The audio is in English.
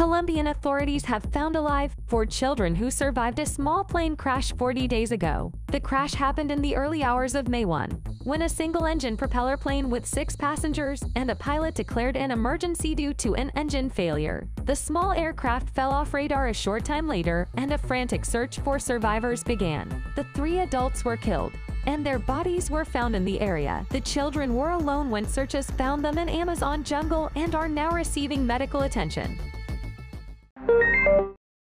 Colombian authorities have found alive four children who survived a small plane crash 40 days ago. The crash happened in the early hours of May 1, when a single-engine propeller plane with six passengers and a pilot declared an emergency due to an engine failure. The small aircraft fell off radar a short time later, and a frantic search for survivors began. The three adults were killed, and their bodies were found in the area. The children were alone when searches found them in Amazon jungle and are now receiving medical attention.